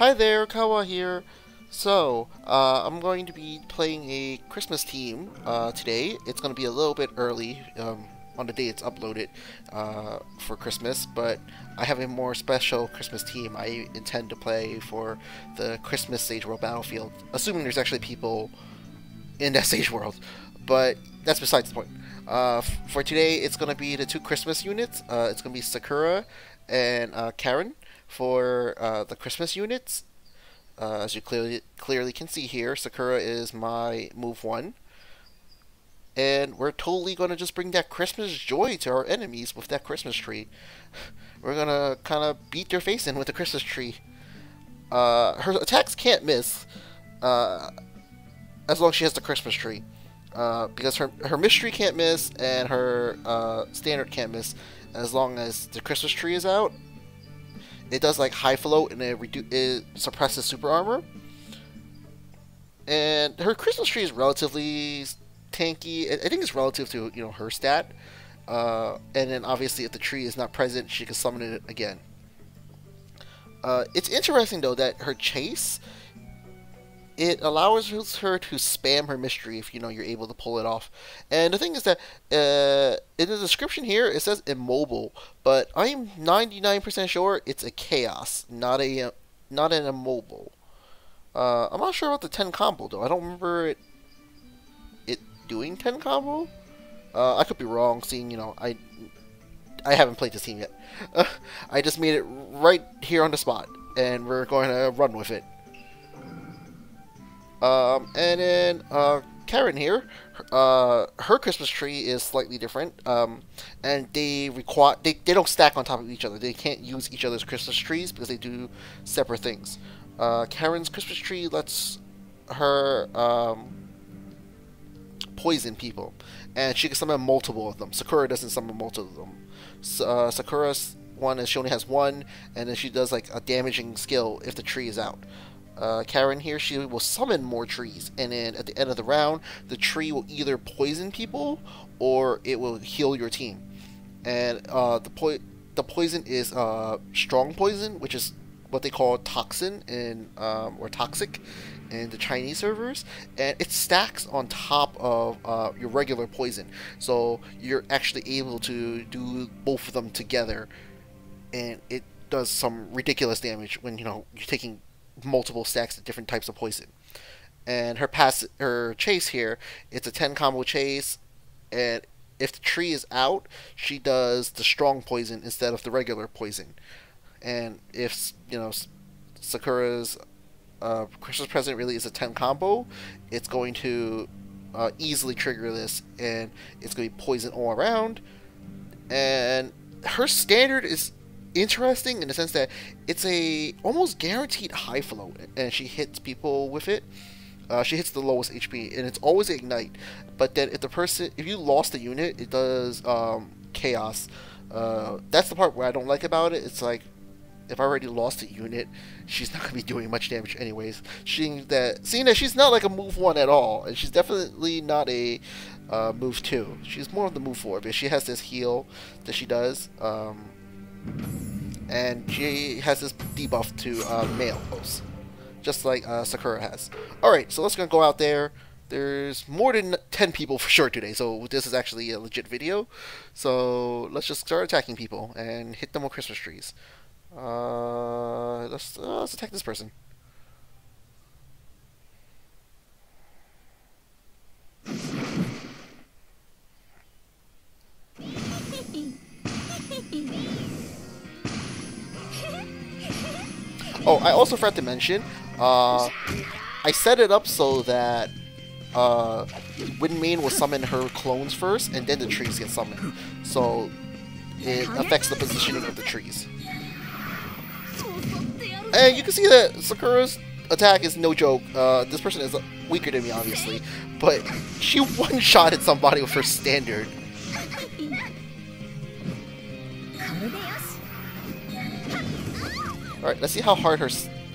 Hi there, Kawa here. So, uh, I'm going to be playing a Christmas team uh, today. It's going to be a little bit early um, on the day it's uploaded uh, for Christmas, but I have a more special Christmas team I intend to play for the Christmas Sage World Battlefield, assuming there's actually people in that Sage World. But that's besides the point. Uh, for today, it's going to be the two Christmas units. Uh, it's going to be Sakura and uh, Karen for uh, the Christmas units. Uh, as you clearly clearly can see here, Sakura is my move one. And we're totally going to just bring that Christmas joy to our enemies with that Christmas tree. We're going to kind of beat their face in with the Christmas tree. Uh, her attacks can't miss uh, as long as she has the Christmas tree. Uh, because her, her mystery can't miss and her uh, standard can't miss as long as the Christmas tree is out it does like high float and it, redu- it suppresses super armor. And her Christmas tree is relatively tanky. I think it's relative to you know her stat. Uh, and then obviously if the tree is not present, she can summon it again. Uh, it's interesting though that her chase it allows her to spam her mystery if you know you're able to pull it off. And the thing is that uh, in the description here it says immobile, but I'm 99% sure it's a chaos, not a not an immobile. Uh, I'm not sure about the 10 combo though. I don't remember it it doing 10 combo. Uh, I could be wrong, seeing you know I I haven't played this team yet. I just made it right here on the spot, and we're going to run with it. Um, and then uh, Karen here, uh, her Christmas tree is slightly different, um, and they require they, they don't stack on top of each other. They can't use each other's Christmas trees because they do separate things. Uh, Karen's Christmas tree lets her um, poison people, and she can summon multiple of them. Sakura doesn't summon multiple of them. Uh, Sakura's one is she only has one, and then she does like a damaging skill if the tree is out uh, Karen here, she will summon more trees, and then at the end of the round, the tree will either poison people or it will heal your team. And uh, the po the poison is uh, strong poison, which is what they call toxin in um, or toxic in the Chinese servers, and it stacks on top of uh, your regular poison. So you're actually able to do both of them together, and it does some ridiculous damage when you know you're taking multiple stacks of different types of poison. And her pass, her chase here, it's a 10 combo chase, and if the tree is out, she does the strong poison instead of the regular poison. And if, you know, Sakura's uh, Christmas present really is a 10 combo, it's going to uh, easily trigger this, and it's going to be poison all around. And her standard is interesting in the sense that it's a almost guaranteed high float, and she hits people with it. Uh, she hits the lowest HP, and it's always ignite. But then if the person, if you lost the unit, it does um, chaos. Uh, that's the part where I don't like about it. It's like if I already lost a unit, she's not gonna be doing much damage anyways. Seeing that, seeing that she's not like a move one at all, and she's definitely not a uh, move two. She's more of the move four, but she has this heal that she does. Um, and she has this debuff to uh, males, just like uh, Sakura has. Alright, so let's gonna go out there. There's more than 10 people for sure today, so this is actually a legit video. So let's just start attacking people and hit them with Christmas trees. Uh, let's, uh, let's attack this person. Oh, I also forgot to mention, uh, I set it up so that uh, Winmain will summon her clones first, and then the trees get summoned. So it affects the positioning of the trees. And you can see that Sakura's attack is no joke. Uh, this person is weaker than me, obviously, but she one-shotted somebody with her standard. Alright, let's see how hard her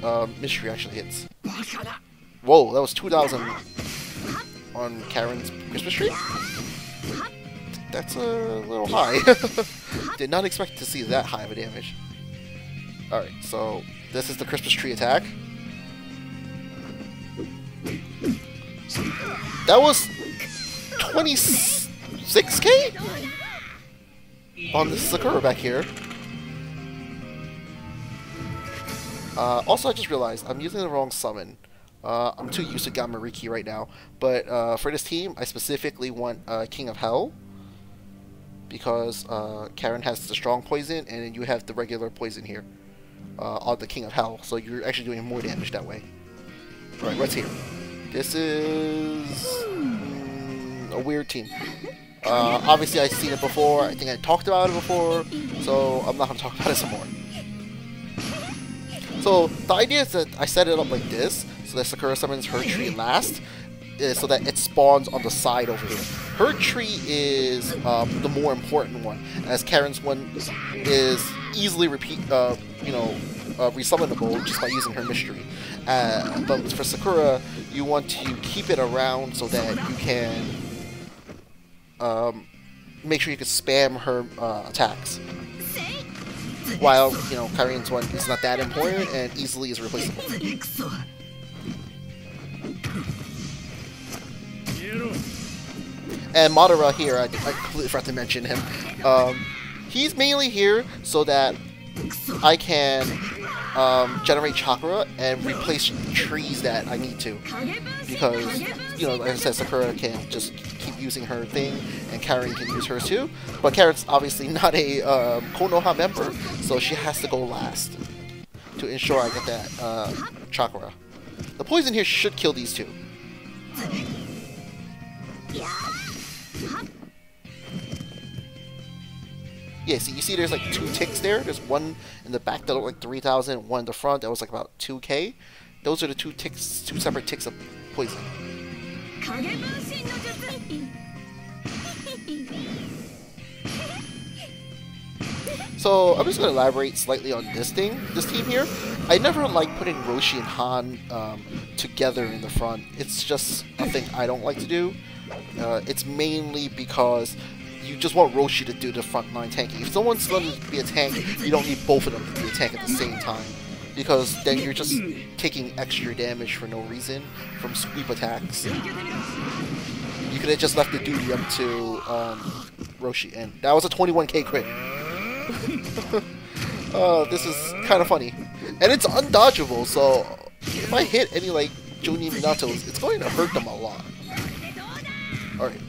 uh, mystery actually hits. Whoa, that was 2,000 on Karen's Christmas tree? That's a little high. Did not expect to see that high of a damage. Alright, so This is the Christmas tree attack. That was 26k on the Sakura back here. Uh, also, I just realized I'm using the wrong summon. Uh, I'm too used to Gamariki right now, but uh, for this team, I specifically want uh, King of Hell because uh, Karen has the strong poison, and then you have the regular poison here uh, on the King of Hell, so you're actually doing more damage that way. Alright, what's here? This is mm, a weird team. Obviously, I've seen it before. I think I talked about it before, so I'm not going to talk about it some more. So the idea is that I set it up like this, so that Sakura summons her tree last, uh, so that it spawns on the side over here. Her tree is um, the more important one, as Karen's one is easily repeat, uh, you know, uh, resummonable just by using her mystery. Uh, but for Sakura, you want to keep it around so that you can um, make sure you can spam her uh, attacks while you know Karen's one is not that important and easily is replaceable. And Madara here, I, I completely forgot to mention him. Um, he's mainly here so that I can um, generate chakra and replace trees that I need to. Because, you know, like I said, Sakura can just keep using her thing, and Karen can use hers too. But Karen's obviously not a um, Konoha member, so she has to go last to ensure I get that uh, chakra. The poison here should kill these two. Yeah, see, you see there's like two ticks there. There's one in the back that looked like 3,000, one in the front that was like about 2k. Those are the two ticks, two separate ticks of poison. So I'm just going to elaborate slightly on this thing, this team here. I never like putting Roshi and Han um, together in the front. It's just a thing I don't like to do. Uh, it's mainly because you just want Roshi to do the front line tanking. If someone's going to be a tank, you don't need both of them to be a tank at the same time. Because then you're just taking extra damage for no reason from sweep attacks. You could have just left the duty up to um, Roshi, and that was a 21k crit. uh, this is kind of funny. And it's undodgeable, so if I hit any like Jonin Minatos, it's going to hurt them a lot. Alright.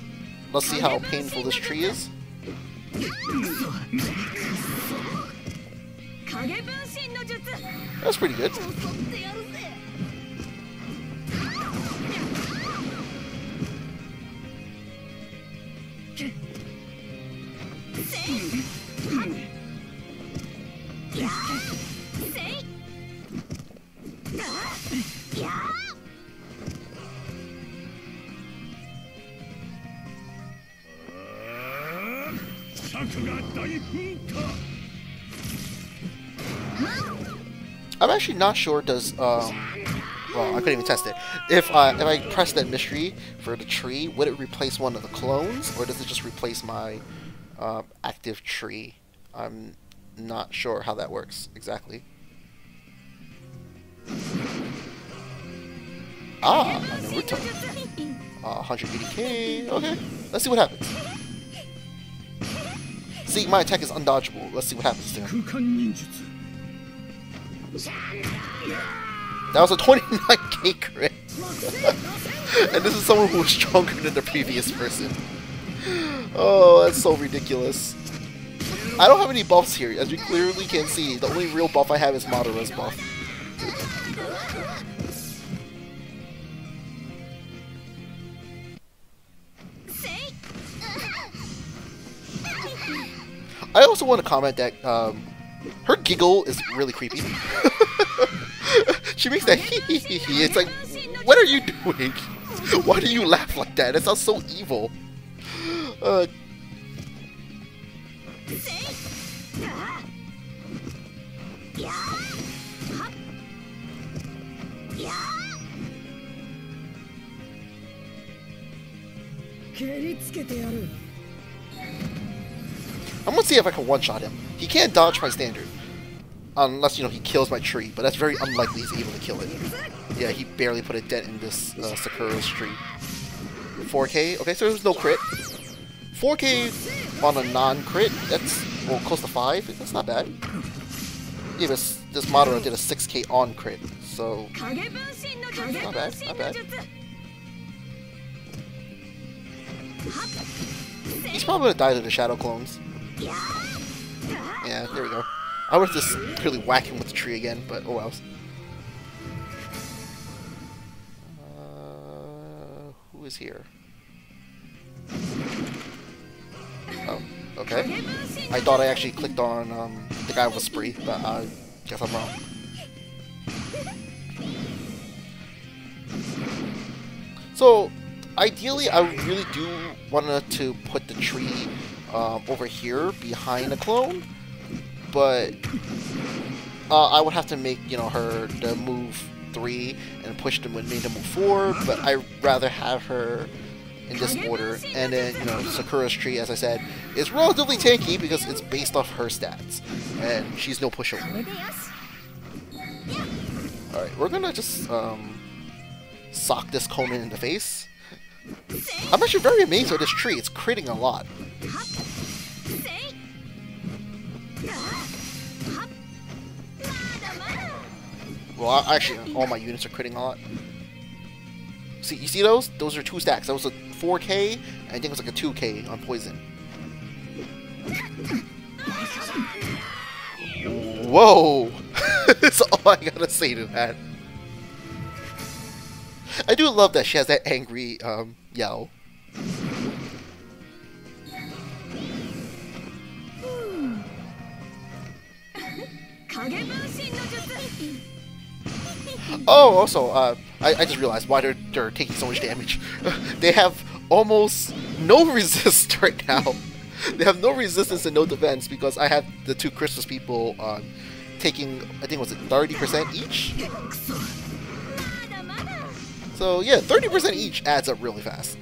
Let's see how painful this tree is. That's pretty good. Actually not sure does, um, well, I couldn't even test it. If, uh, if I press that mystery for the tree, would it replace one of the clones, or does it just replace my uh, active tree? I'm not sure how that works exactly. Ah. Uh, 180k, okay. Let's see what happens. See, my attack is undodgeable. Let's see what happens there. That was a 29k crit. and this is someone who was stronger than the previous person. Oh, that's so ridiculous. I don't have any buffs here. As you clearly can see, the only real buff I have is Madara's buff. I also want to comment that um, her giggle is really creepy. she makes that hee hee hee. It's like, what are you doing? Why do you laugh like that? It sounds so evil. Uh, I'm gonna see if I can one-shot him. He can't dodge my standard. Unless, you know, he kills my tree, but that's very unlikely he's able to kill it. Yeah, he barely put a dent in this uh, Sakura's tree. 4k? Okay, so there's no crit. 4k on a non-crit, that's well, close to 5. That's not bad. Yeah, this, this Madara did a 6k on crit, so... Not bad, not bad. He's probably gonna die to the Shadow Clones. Yeah, there we go. I was just really whacking with the tree again, but oh well. Uh, who is here? Oh, okay. I thought I actually clicked on um, the guy with spree, but I guess I'm wrong. So, ideally, I really do want to put the tree um, over here behind the clone, but uh, I would have to make you know her the move three and push them with make them move four. But I rather have her in this order, and then you know Sakura's tree, as I said, is relatively tanky because it's based off her stats, and she's no pushover. All right, we're gonna just um, sock this Konan in the face. I'm actually very amazed with this tree. It's critting a lot. Well, actually, all my units are critting a lot. See, you see those? Those are two stacks. That was a 4k, I think it was like a 2k on poison. Whoa! That's all I gotta say to that. I do love that she has that angry um, yell. Oh, also, uh, I, I just realized why they're, they're taking so much damage. they have almost no resist right now. They have no resistance and no defense because I have the two Christmas people um, taking, I think was it 30% each? So yeah, 30% each adds up really fast.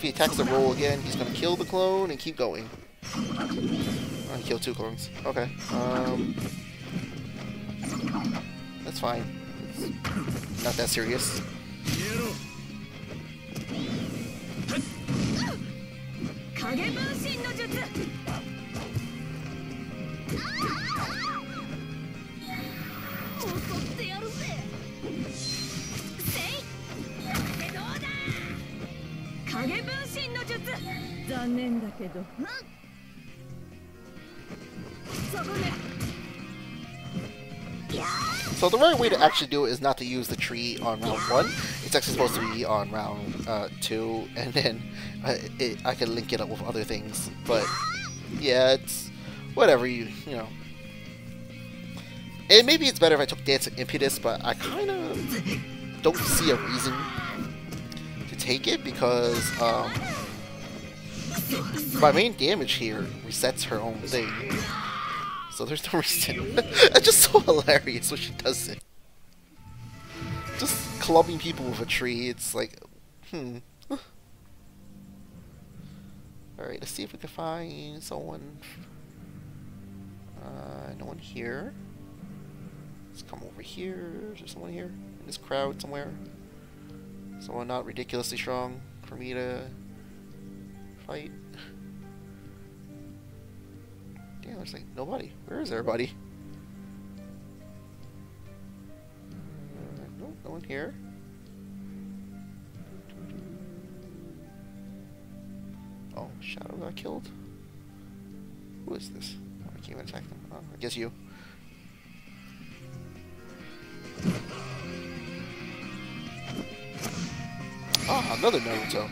If he attacks the roll again, he's gonna kill the clone and keep going. Oh, he killed two clones. Okay. Um, that's fine. It's not that serious. So the right way to actually do it is not to use the tree on round one. It's actually supposed to be on round uh, two, and then uh, it, I can link it up with other things. But yeah, it's whatever you you know. And maybe it's better if I took Dancing Impetus, but I kind of don't see a reason to take it because um, my main damage here resets her own thing. So there's no reason. it's just so hilarious when she does it. Just clubbing people with a tree, it's like, hmm. Alright, let's see if we can find someone. Uh, no one here. Let's come over here. Is there someone here? In this crowd somewhere? Someone not ridiculously strong for me to fight? Yeah, there's like nobody. Where is everybody? Nope, no one here. Oh, Shadow got killed? Who is this? Oh, I can't even attack them. Oh, I guess you. Ah, another Naruto.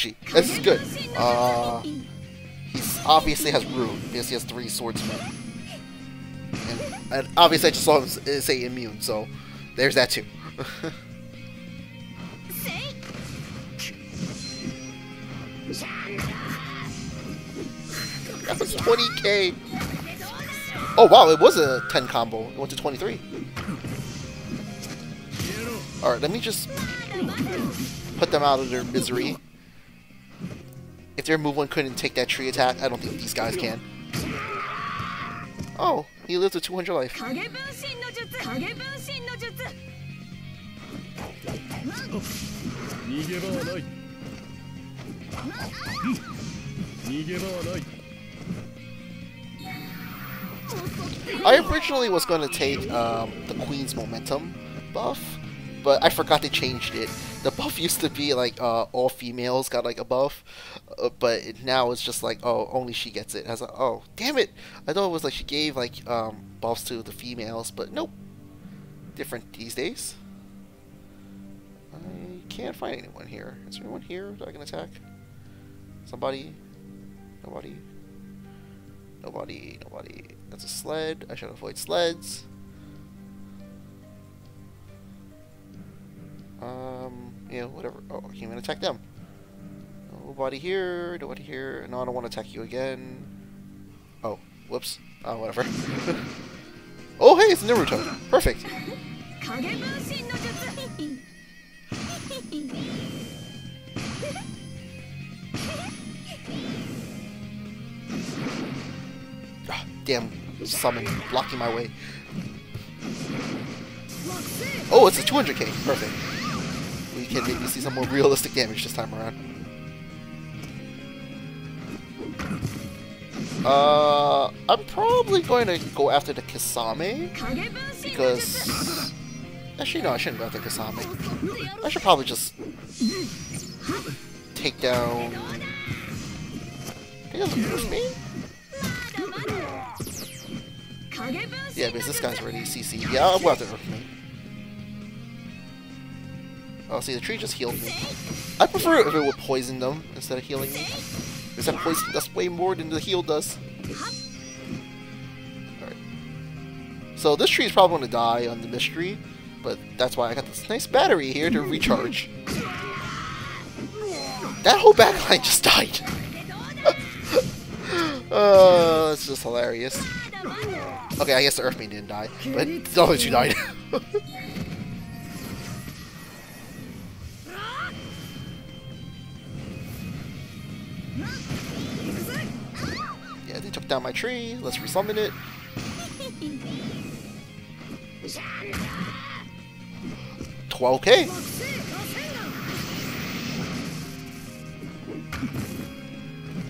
Actually, this is good. Uh, he obviously has Rune, because he has three swordsmen. And, and obviously I just saw him say immune, so there's that too. that was 20k. Oh wow, it was a 10 combo. It went to 23. Alright, let me just put them out of their misery. If their move one couldn't take that tree attack, I don't think these guys can. Oh, he lives with 200 life. I originally was going to take um, the Queen's Momentum buff, but I forgot they changed it. The buff used to be like uh, all females got like a buff, uh, but now it's just like oh only she gets it. I was like oh damn it! I thought it was like she gave like um, buffs to the females, but nope. Different these days. I can't find anyone here. Is there anyone here that I can attack? Somebody? Nobody? Nobody, nobody. That's a sled. I should avoid sleds. Um, yeah, whatever. Oh, I can't even attack them. Nobody here, nobody here. No, I don't want to attack you again. Oh, whoops. Oh, whatever. oh, hey, it's Naruto. Perfect. oh, damn, summon blocking my way. Oh, it's a 200k. Perfect can maybe see some more realistic damage this time around. Uh, I'm probably going to go after the Kisame, because... Actually, no, I shouldn't go after Kisame. I should probably just take down... He doesn't push me? Yeah, because this guy's already CC. Yeah, I'll go after him. Oh, see, the tree just healed me. I prefer it if it would poison them instead of healing me. Because that poison does way more than the heal does. Alright. So this tree is probably going to die on the mystery, but that's why I got this nice battery here to recharge. That whole backline just died. uh, that's just hilarious. Okay, I guess the Earthmain didn't die, but the other two died. down my tree. Let's resummon it. Twelve K.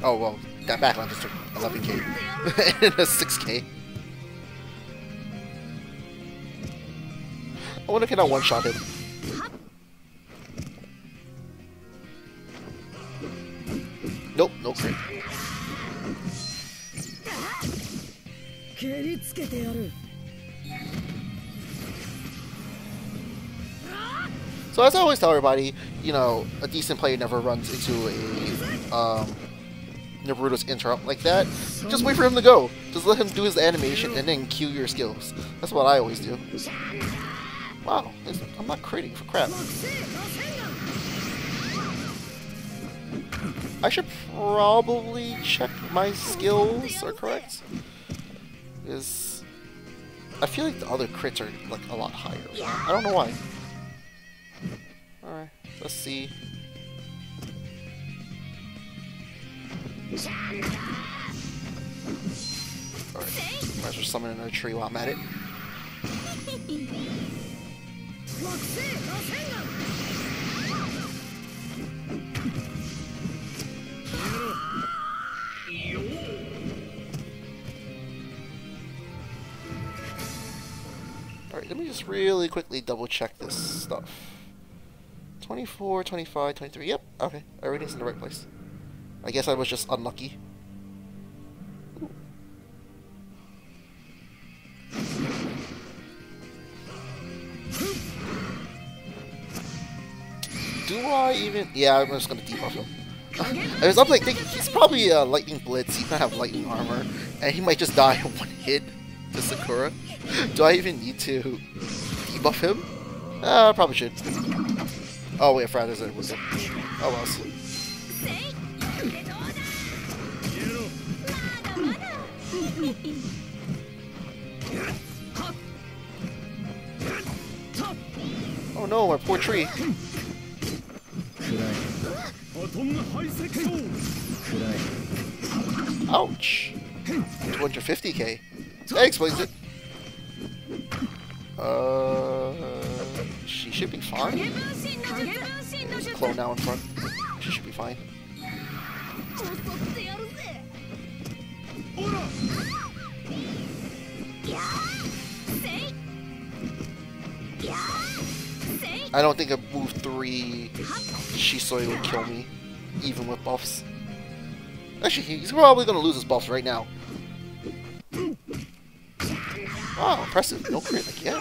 Oh well, that backline just took 11k and a 6k. I wonder can I one shot him. Nope, no crit. 蹴りつけてやる So as I always tell everybody, you know, a decent player never runs into a um, Naruto's interrupt like that. Just wait for him to go. Just let him do his animation and then cue your skills. That's what I always do. Wow, it's- I'm not critting for crap. I should probably check my skills are correct. Because I feel like the other crits are like a lot higher. I don't know why. Alright, let's see. Alright, might as well summon another tree while I'm at it. me just really quickly double check this stuff. 24, 25, 23. Yep, okay. Everything's in the right place. I guess I was just unlucky. Do I even? Yeah, I'm just gonna debuff him. I was up like thinking he's probably a lightning blitz. He might have lightning armor, and he might just die in one hit to Sakura. Do I even need to debuff him? Uh, probably should. Oh wait, Friday's in whistle. Oh well. Oh no, our poor tree. Ouch! 250k. That explains it. Uh, she should be fine. Clone now in front. She should be fine. I don't think a move 3 Shisui would kill me, even with buffs. Actually, he's probably gonna lose his buffs right now. Oh, impressive. No crit, yeah.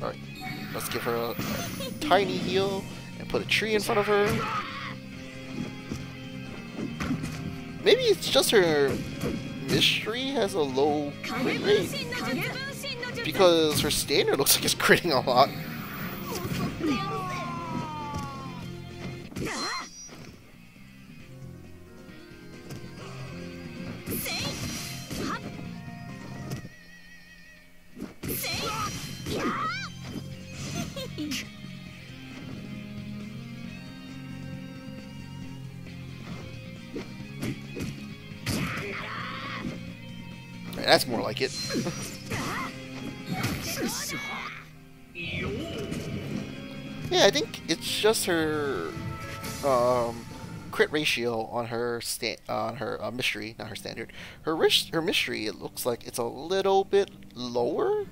Alright, let's give her a, a tiny heal and put a tree in front of her. Maybe it's just her mystery has a low crit rate because her standard looks like it's critting a lot. That's more like it. Yeah, I think it's just her um, crit ratio on her sta- on her uh, mystery, not her standard. Her her mystery, it looks like it's a little bit lower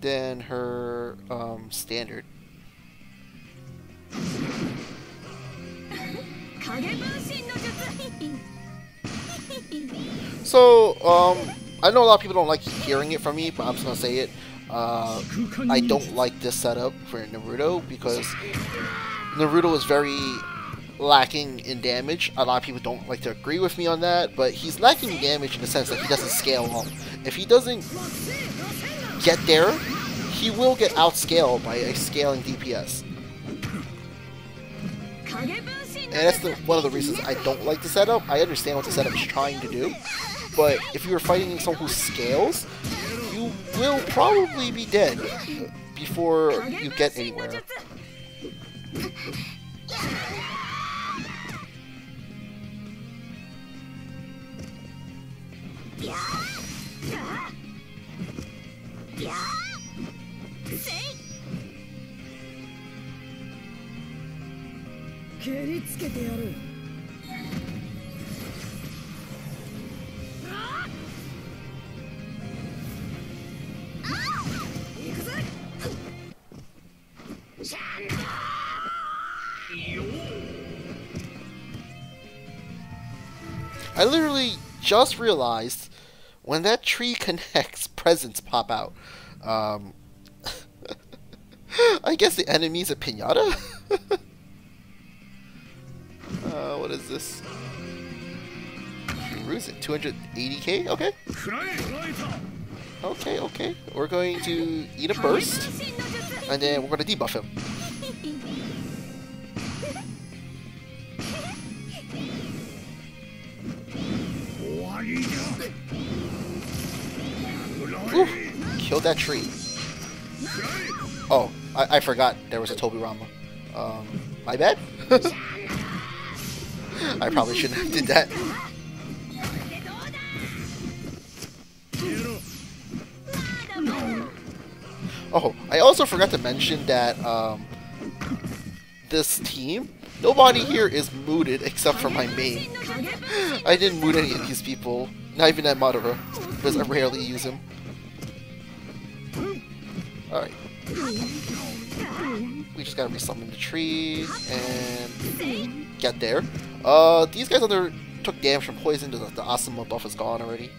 than her um, standard. So, um, I know a lot of people don't like hearing it from me, but I'm just gonna say it. Uh, I don't like this setup for Naruto because Naruto is very lacking in damage. A lot of people don't like to agree with me on that, but he's lacking in damage in the sense that he doesn't scale up. If he doesn't get there, he will get outscaled by a scaling DPS. And that's the, one of the reasons I don't like the setup. I understand what the setup is trying to do, but if you were fighting someone who scales, you will probably be dead before you get anywhere. I literally just realized when that tree connects, presents pop out. Um, I guess the enemy's a pinata? uh, what is this? Who's it? 280k? Okay. Okay, okay. We're going to eat a burst, and then we're going to debuff him. Ooh, killed that tree. Oh, I, I forgot there was a Tobirama. Um, my bad? I probably shouldn't have did that. Oh, I also forgot to mention that um, this team Nobody here is mooted except for my main. I didn't moot any of these people, not even that Madara, because I rarely use him. Alright. We just gotta resummon the tree, and get there. Uh, these guys under took damage from poison, the, the Asuma buff is gone already.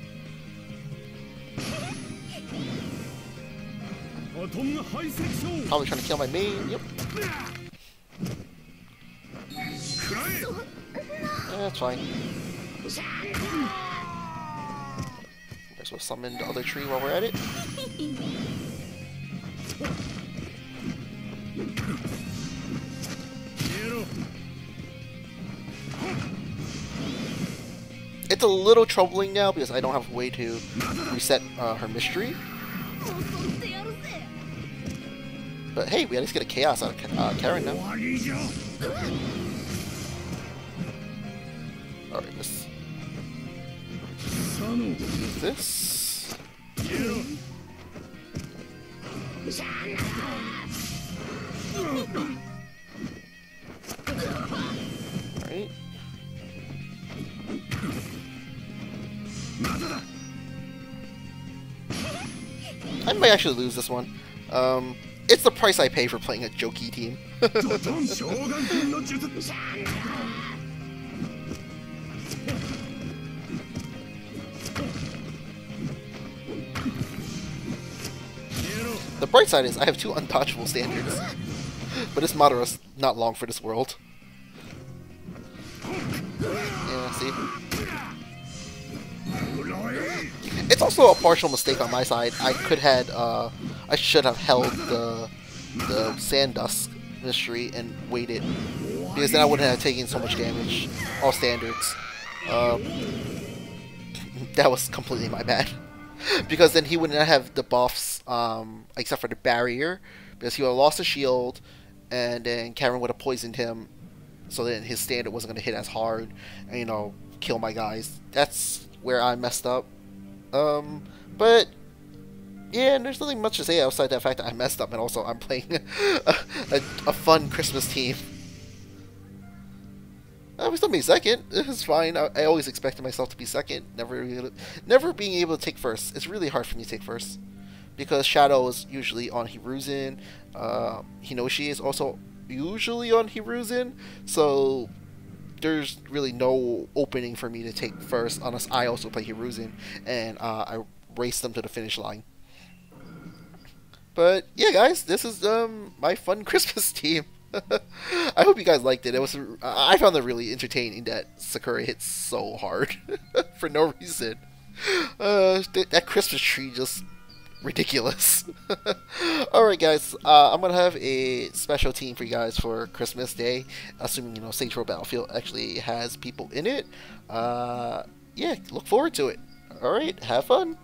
Probably trying to kill my main, yep. Yeah, that's fine. Just... Guess we'll summon the other tree while we're at it. It's a little troubling now because I don't have a way to reset uh, her mystery. But hey, we at least get a chaos out of uh, Karen now. Alright, son. This. I might actually lose this one. Um, it's the price I pay for playing a jokey team. the bright side is I have two untouchable standards. but this Madara's not long for this world. Yeah, see? It's also a partial mistake on my side. I could had uh I should have held the the sand dust mystery and waited because then I wouldn't have taken so much damage. All standards. Um, that was completely my bad. Because then he would not have the buffs, um, except for the barrier, because he would have lost the shield, and then Karen would have poisoned him, so then his standard wasn't going to hit as hard, and you know, kill my guys. That's where I messed up. Um, but yeah, and there's nothing much to say outside that fact that I messed up, and also I'm playing a, a, a fun Christmas team. Uh, we still made second. It's fine. I, I always expected myself to be second. Never, never being able to take first. It's really hard for me to take first because Shadow is usually on Hiruzen. Uh, Hinoshi is also usually on Hiruzen. So there's really no opening for me to take first unless I also play Hiruzen and uh, I race them to the finish line. But yeah, guys, this is um my fun Christmas team. I hope you guys liked it. It was I found it really entertaining that Sakura hits so hard for no reason. Uh, th- that Christmas tree just ridiculous. Alright guys, uh, I'm gonna have a special team for you guys for Christmas Day, assuming you know Row Battlefield actually has people in it. Uh, yeah, look forward to it. Alright, have fun.